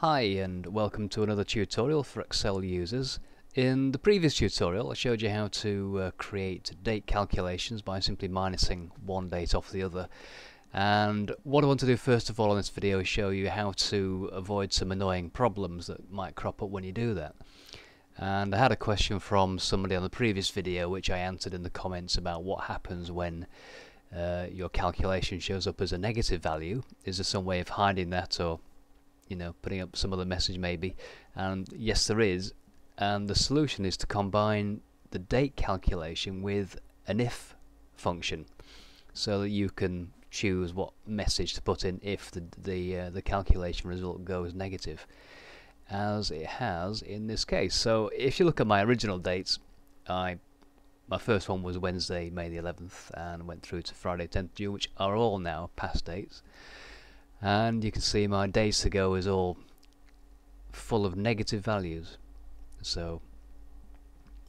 Hi and welcome to another tutorial for Excel users. In the previous tutorial I showed you how to uh, create date calculations by simply minusing one date off the other and what I want to do first of all in this video is show you how to avoid some annoying problems that might crop up when you do that. And I had a question from somebody on the previous video which I answered in the comments about what happens when uh, your calculation shows up as a negative value. Is there some way of hiding that or you know putting up some other message maybe? And yes there is and the solution is to combine the date calculation with an if function so that you can choose what message to put in if the the, uh, the calculation result goes negative as it has in this case. So if you look at my original dates, I my first one was Wednesday, May the 11th, and went through to Friday, 10th June, which are all now past dates. And you can see my days to go is all full of negative values. So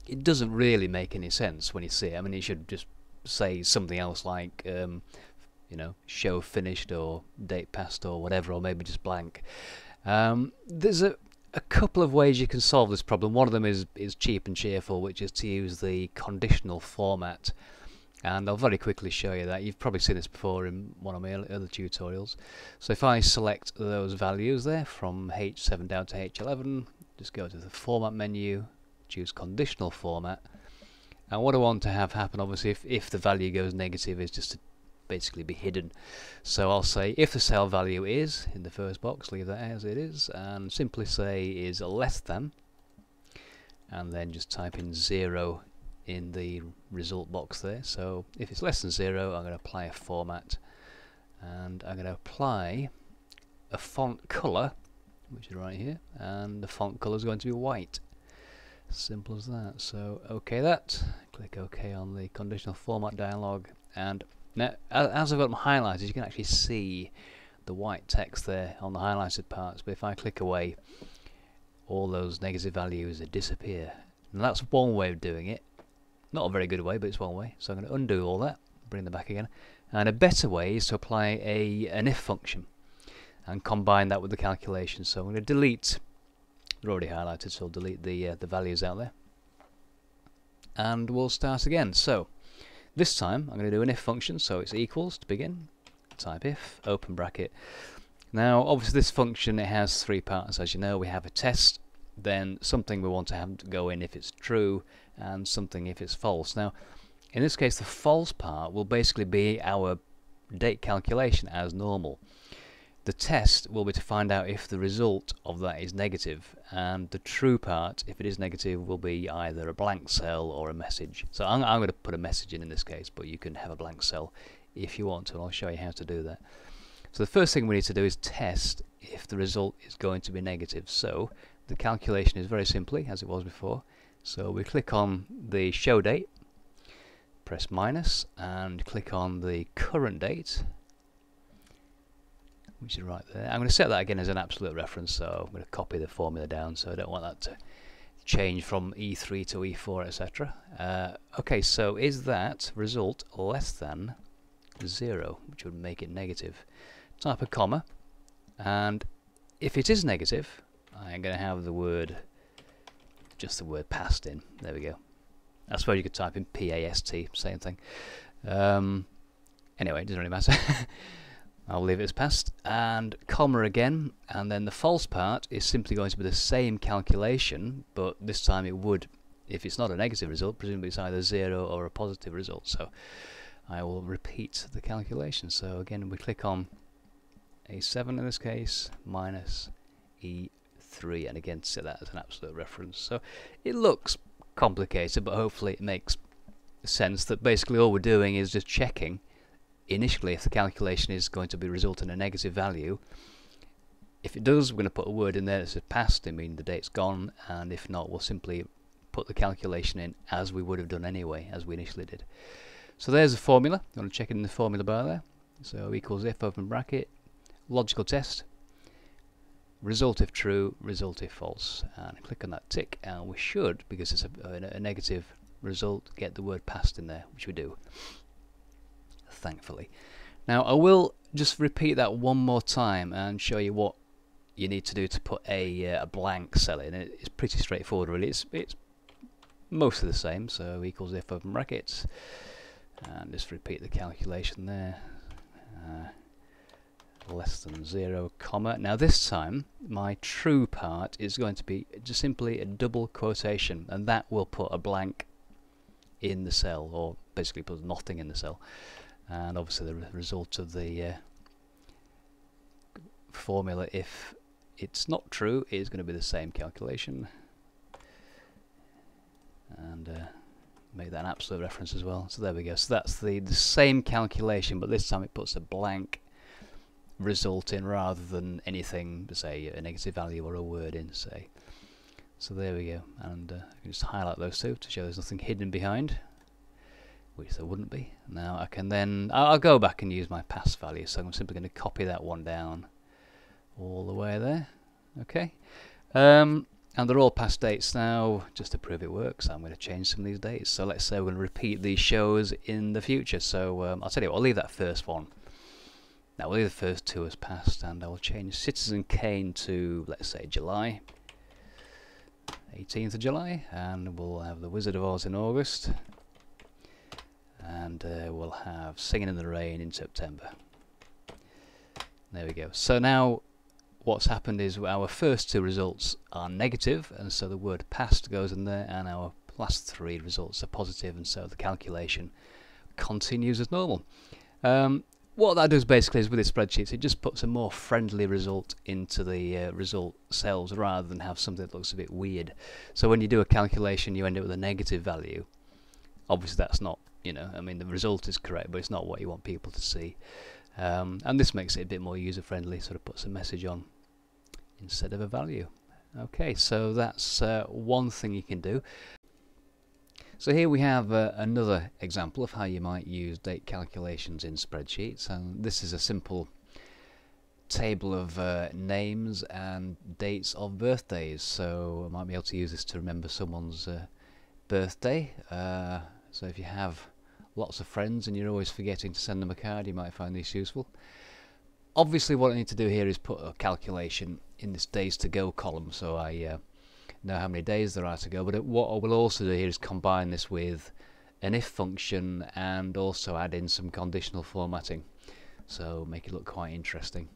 it doesn't really make any sense when you see it. I mean, it should just say something else like, um, you know, show finished or date passed or whatever, or maybe just blank. Um, there's a a couple of ways you can solve this problem. One of them is is cheap and cheerful, which is to use the conditional format. And I'll very quickly show you that. You've probably seen this before in one of my other tutorials. So if I select those values there from H7 down to H11, just go to the format menu, choose conditional format. And what I want to have happen, obviously, if, if the value goes negative, is just to basically be hidden. So I'll say if the cell value is, in the first box, leave that as it is, and simply say is less than, and then just type in 0 in the result box there. So if it's less than 0, I'm going to apply a format, and I'm going to apply a font color, which is right here, and the font color is going to be white. Simple as that. So OK that, click OK on the conditional format dialog, and now, as I've got them highlighted, you can actually see the white text there on the highlighted parts, but if I click away, all those negative values disappear. And that's one way of doing it. Not a very good way, but it's one way. So I'm going to undo all that, bring them back again. And a better way is to apply a an if function and combine that with the calculation. So I'm going to delete, they're already highlighted, so I'll delete the, uh, the values out there. And we'll start again. So this time I'm going to do an if function, so it's equals to begin, type if, open bracket. Now obviously this function it has three parts as you know. We have a test, then something we want to have to go in if it's true, and something if it's false. Now in this case the false part will basically be our date calculation as normal. The test will be to find out if the result of that is negative and the true part, if it is negative, will be either a blank cell or a message. So I'm, I'm going to put a message in in this case, but you can have a blank cell if you want to, and I'll show you how to do that. So the first thing we need to do is test if the result is going to be negative. So the calculation is very simply as it was before. So we click on the show date, press minus, and click on the current date, which is right there. I'm going to set that again as an absolute reference, so I'm going to copy the formula down, so I don't want that to change from E3 to E4, etc. Uh, okay, so is that result less than 0, which would make it negative? Type a comma, and if it is negative, I'm going to have the word, just the word past in. There we go. I suppose you could type in P-A-S-T, same thing. Um, anyway, it doesn't really matter. I'll leave it as past and comma again and then the false part is simply going to be the same calculation but this time it would if it's not a negative result presumably it's either 0 or a positive result so I will repeat the calculation so again we click on A7 in this case minus E3 and again set that as an absolute reference. So it looks complicated but hopefully it makes sense that basically all we're doing is just checking initially if the calculation is going to be result in a negative value. If it does we're going to put a word in there that says past I mean the date's gone. And if not we'll simply put the calculation in as we would have done anyway as we initially did. So there's the formula. You want to check in the formula bar there? So equals if open bracket logical test result if true result if false and click on that tick and we should because it's a, a, a negative result get the word passed in there which we do thankfully. Now I will just repeat that one more time and show you what you need to do to put a, uh, a blank cell in. It's pretty straightforward really. It's, it's mostly the same, so equals if open brackets, and just repeat the calculation there. Uh, less than 0 comma. Now this time my true part is going to be just simply a double quotation and that will put a blank in the cell or basically put nothing in the cell. And obviously the re result of the uh, formula if it's not true is going to be the same calculation. And uh, make that an absolute reference as well. So there we go. So that's the, the same calculation but this time it puts a blank result in rather than anything say a negative value or a word in say. So there we go. And uh, I can just highlight those two to show there's nothing hidden behind which there wouldn't be. Now I can then I'll go back and use my pass value so I'm simply going to copy that one down all the way there. Okay. Um, and they're all past dates now just to prove it works. I'm going to change some of these dates. So let's say we're going to repeat these shows in the future. So um, I'll tell you what I'll leave that first one now leave the first two as passed, and I will change Citizen Kane to let's say July. 18th of July and we'll have the Wizard of Oz in August. And uh, we'll have Singing in the Rain in September. There we go. So now what's happened is our first two results are negative and so the word past goes in there and our last three results are positive and so the calculation continues as normal. Um, what that does basically is with the spreadsheets it just puts a more friendly result into the uh, result cells rather than have something that looks a bit weird. So when you do a calculation you end up with a negative value. Obviously that's not, you know, I mean the result is correct but it's not what you want people to see. Um, and this makes it a bit more user friendly, sort of puts a message on instead of a value. Okay, so that's uh, one thing you can do. So here we have uh, another example of how you might use date calculations in spreadsheets and this is a simple table of uh, names and dates of birthdays. So I might be able to use this to remember someone's uh, birthday. Uh, so if you have lots of friends and you're always forgetting to send them a card you might find this useful. Obviously what I need to do here is put a calculation in this days to go column. So I uh, know how many days there are to go but what I will also do here is combine this with an if function and also add in some conditional formatting. So make it look quite interesting.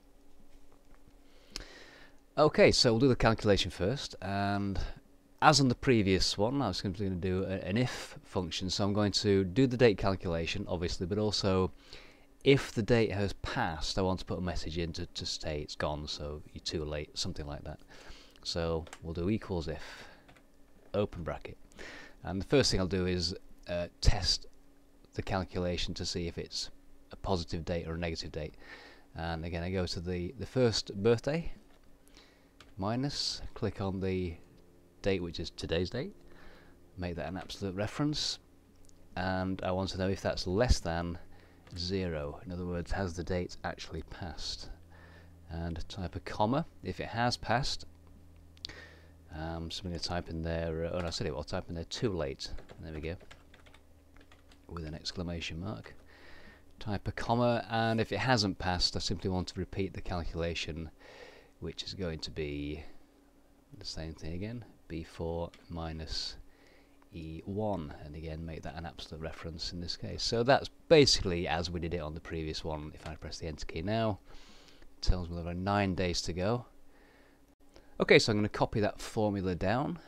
Okay so we'll do the calculation first and as on the previous one I was simply going to do an if function. So I'm going to do the date calculation obviously but also if the date has passed, I want to put a message in to, to say it's gone, so you're too late, something like that. So we'll do equals if, open bracket. And the first thing I'll do is uh, test the calculation to see if it's a positive date or a negative date. And again, I go to the, the first birthday, minus, click on the date which is today's date, make that an absolute reference, and I want to know if that's less than 0. In other words, has the date actually passed? And type a comma if it has passed. Um, so I'm going to type in there, uh, oh no, I said it, I'll type in there too late. There we go. With an exclamation mark. Type a comma, and if it hasn't passed, I simply want to repeat the calculation, which is going to be the same thing again, b4 minus E1 and again make that an absolute reference in this case. So that's basically as we did it on the previous one. If I press the enter key now, it tells me there are 9 days to go. Okay, so I'm going to copy that formula down.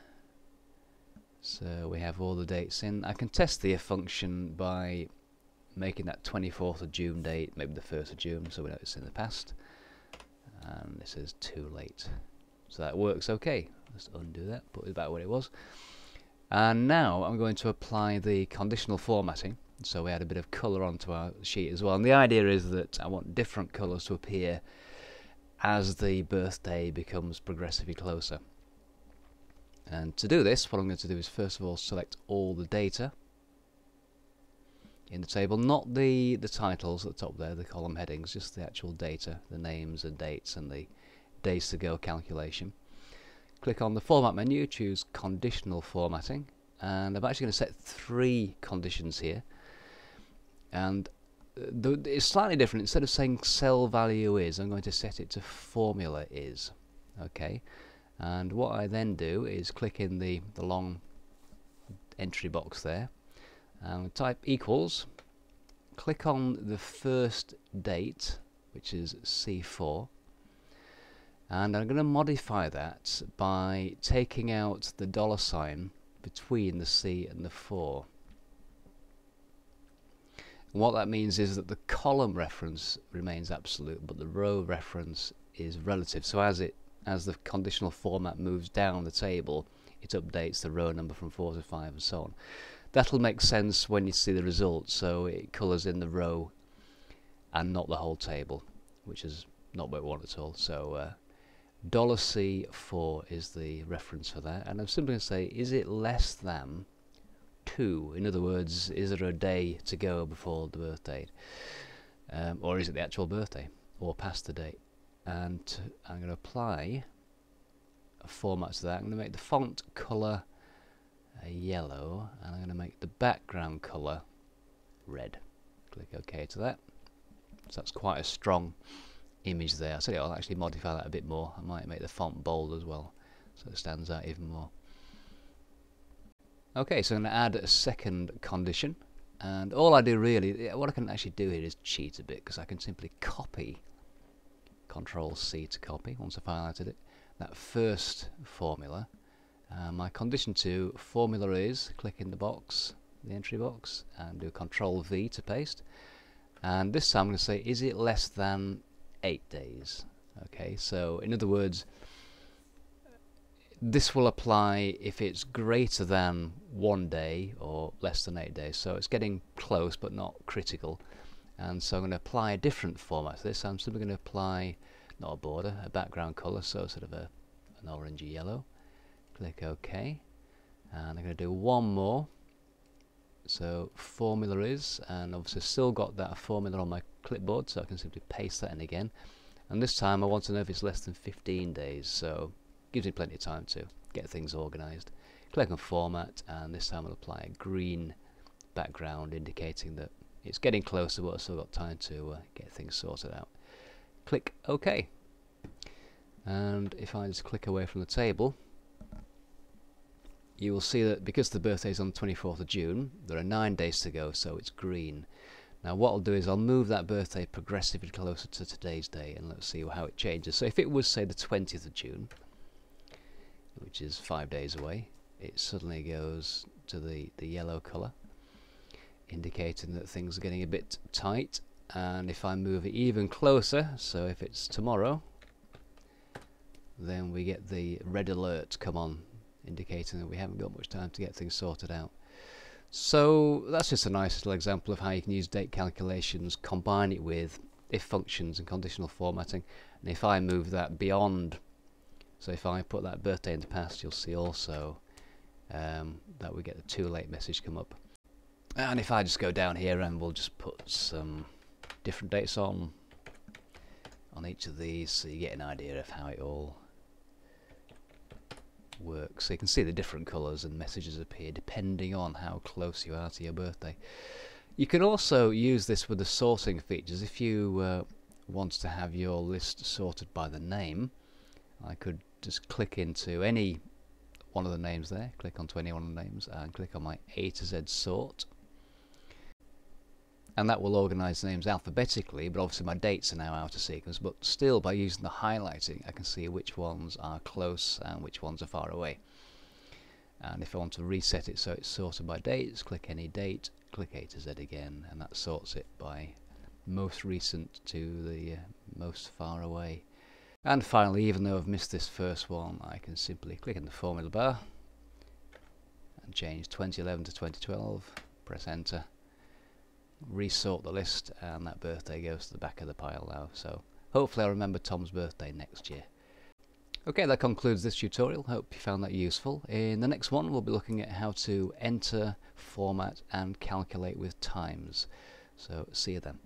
So we have all the dates in. I can test the if function by making that 24th of June date, maybe the 1st of June, so we know it's in the past. And this is too late. So that works okay. Let's undo that, put it back where it was. And now I'm going to apply the conditional formatting. So we add a bit of colour onto our sheet as well. And the idea is that I want different colours to appear as the birthday becomes progressively closer. And to do this, what I'm going to do is first of all select all the data in the table, not the, the titles at the top there, the column headings, just the actual data, the names and dates and the days to go calculation click on the format menu, choose conditional formatting and I'm actually going to set three conditions here and the, it's slightly different. Instead of saying cell value is I'm going to set it to formula is okay? And what I then do is click in the, the long entry box there and type equals click on the first date which is C4 and I'm going to modify that by taking out the dollar sign between the C and the 4 and what that means is that the column reference remains absolute but the row reference is relative. So as it as the conditional format moves down the table it updates the row number from 4 to 5 and so on. That'll make sense when you see the result. So it colours in the row and not the whole table which is not what we want at all. So uh, dollar $C4 is the reference for that. And I'm simply going to say is it less than 2 in other words is there a day to go before the birth date um, or is it the actual birthday? Or past the date? And I'm going to apply a format to that. I'm going to make the font colour a yellow and I'm going to make the background colour red. Click OK to that. So that's quite a strong image there. Said I'll actually modify that a bit more. I might make the font bold as well so it stands out even more okay so I'm going to add a second condition and all I do really what I can actually do here is cheat a bit because I can simply copy control C to copy once I've highlighted it. That first formula uh, my condition 2 formula is click in the box the entry box and do control V to paste. And this time I'm going to say is it less than 8 days? Okay so in other words this will apply if it's greater than one day or less than eight days. So it's getting close but not critical. And so I'm going to apply a different format to this. I'm simply going to apply not a border a background color so sort of a an orangey yellow. Click OK. And I'm going to do one more. So formula is and obviously still got that formula on my clipboard so I can simply paste that in again. And this time I want to know if it's less than 15 days. So gives me plenty of time to get things organized click on format and this time I'll apply a green background indicating that it's getting closer but I've still got time to uh, get things sorted out click OK and if I just click away from the table you will see that because the birthday is on the 24th of June, there are nine days to go, so it's green. Now what I'll do is I'll move that birthday progressively closer to today's day and let's see how it changes. So if it was say the 20th of June, which is five days away, it suddenly goes to the, the yellow colour, indicating that things are getting a bit tight. And if I move it even closer, so if it's tomorrow, then we get the red alert come on indicating that we haven't got much time to get things sorted out. So that's just a nice little example of how you can use date calculations, combine it with if functions and conditional formatting. And if I move that beyond, so if I put that birthday in the past, you'll see also um, that we get the too late message come up. And if I just go down here and we'll just put some different dates on on each of these so you get an idea of how it all works. So you can see the different colours and messages appear depending on how close you are to your birthday. You can also use this with the sorting features. If you uh, want to have your list sorted by the name, I could just click into any one of the names there, click onto any one of the names and click on my A to Z sort. And that will organise names alphabetically but obviously my dates are now out of sequence but still by using the highlighting I can see which ones are close and which ones are far away. And if I want to reset it so it's sorted by dates click any date click A to Z again and that sorts it by most recent to the uh, most far away and finally even though I've missed this first one I can simply click in the formula bar and change 2011 to 2012 press enter resort the list and that birthday goes to the back of the pile now so hopefully I'll remember Tom's birthday next year. Okay that concludes this tutorial, hope you found that useful. In the next one we'll be looking at how to enter, format and calculate with times. So see you then.